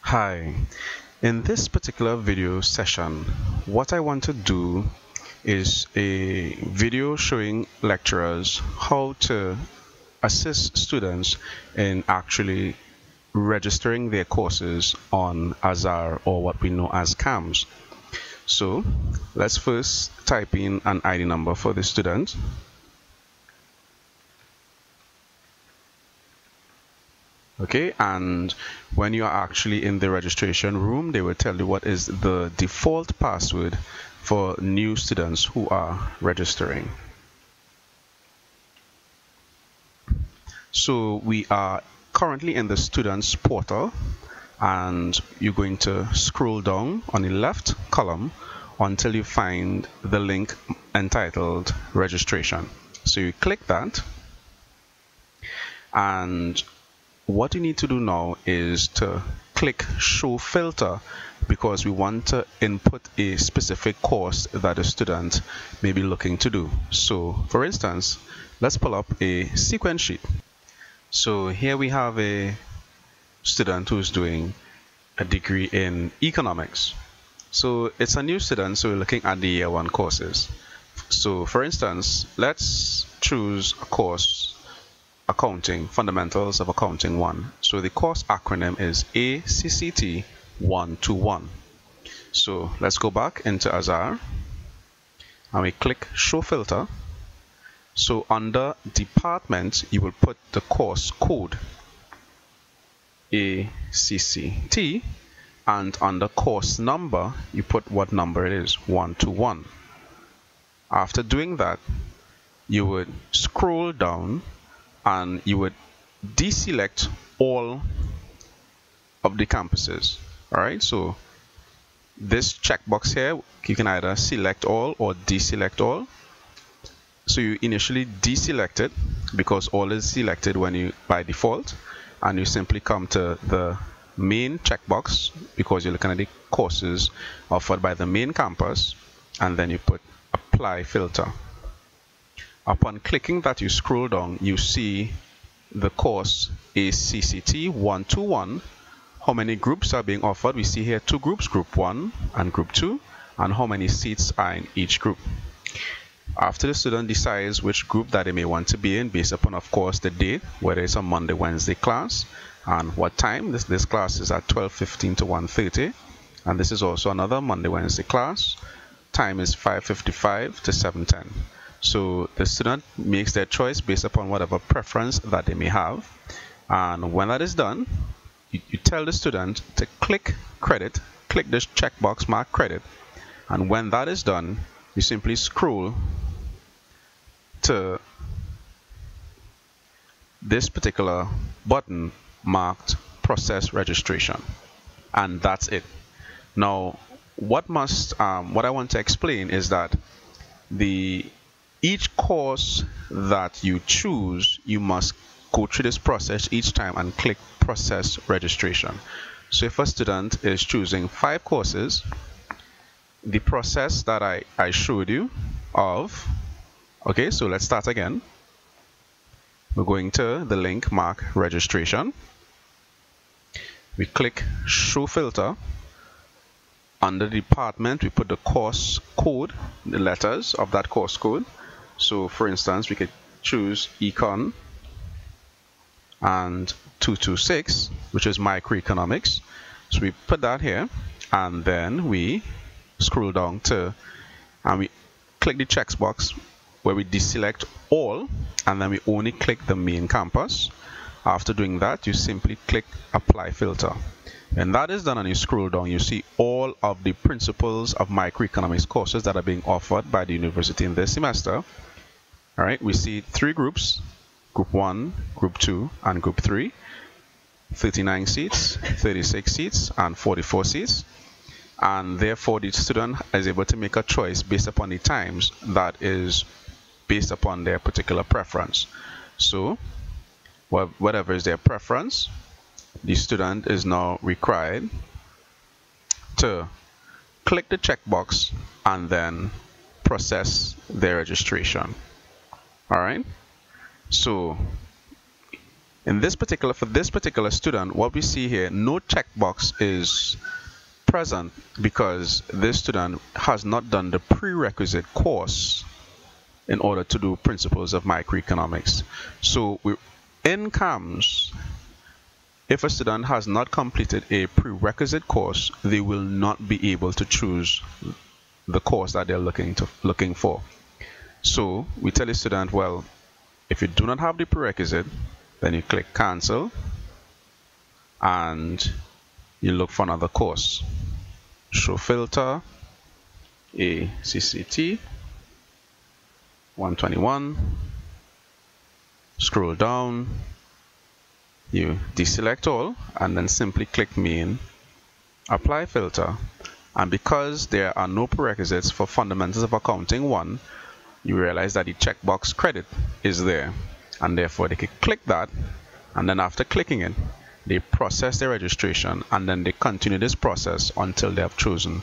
Hi, in this particular video session, what I want to do is a video showing lecturers how to assist students in actually registering their courses on Azar or what we know as CAMS. So let's first type in an ID number for the student. Okay and when you are actually in the registration room they will tell you what is the default password for new students who are registering. So we are currently in the students portal and you're going to scroll down on the left column until you find the link entitled registration. So you click that and what you need to do now is to click show filter because we want to input a specific course that a student may be looking to do. So for instance, let's pull up a sequence sheet. So here we have a student who's doing a degree in economics. So it's a new student, so we're looking at the year one courses. So for instance, let's choose a course Accounting, Fundamentals of Accounting 1. So the course acronym is ACCT 121. So let's go back into Azar and we click Show Filter. So under Department, you will put the course code ACCT and under course number, you put what number it is, 121. After doing that, you would scroll down and you would deselect all of the campuses. All right so this checkbox here you can either select all or deselect all. So you initially deselect it because all is selected when you by default and you simply come to the main checkbox because you're looking at the courses offered by the main campus and then you put apply filter Upon clicking that, you scroll down, you see the course is CCT 121. How many groups are being offered? We see here two groups, group 1 and group 2, and how many seats are in each group. After the student decides which group that they may want to be in, based upon, of course, the date, whether it's a Monday, Wednesday class, and what time. This, this class is at 12.15 to 1.30, and this is also another Monday, Wednesday class. Time is 5.55 to 7.10. So the student makes their choice based upon whatever preference that they may have. And when that is done, you, you tell the student to click credit, click this checkbox mark credit. And when that is done, you simply scroll to this particular button marked process registration and that's it now what must um, what I want to explain is that the each course that you choose, you must go through this process each time and click process registration. So if a student is choosing five courses, the process that I, I showed you of, okay, so let's start again. We're going to the link mark registration. We click show filter. Under department, we put the course code, the letters of that course code. So for instance, we could choose econ and 226, which is microeconomics. So we put that here and then we scroll down to and we click the checkbox where we deselect all and then we only click the main campus. After doing that, you simply click apply filter. When that is done and you scroll down, you see all of the principles of microeconomics courses that are being offered by the university in this semester. All right, we see three groups, group one, group two, and group three. 39 seats, 36 seats, and 44 seats. And therefore, the student is able to make a choice based upon the times that is based upon their particular preference. So, whatever is their preference, the student is now required to click the checkbox and then process their registration all right so In this particular, for this particular student, what we see here, no checkbox is present because this student has not done the prerequisite course in order to do principles of microeconomics. So we, in CAMS, if a student has not completed a prerequisite course, they will not be able to choose the course that they're looking to looking for. So we tell the student, well, if you do not have the prerequisite, then you click cancel and you look for another course. Show filter ACCT 121 scroll down you deselect all and then simply click main apply filter and because there are no prerequisites for fundamentals of accounting 1 you realize that the checkbox credit is there and therefore they can click that and then after clicking it they process their registration and then they continue this process until they have chosen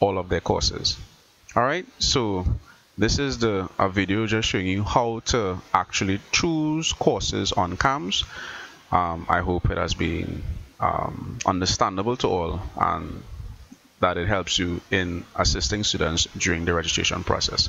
all of their courses alright so this is the a video just showing you how to actually choose courses on CAMS um, I hope it has been um, understandable to all and that it helps you in assisting students during the registration process.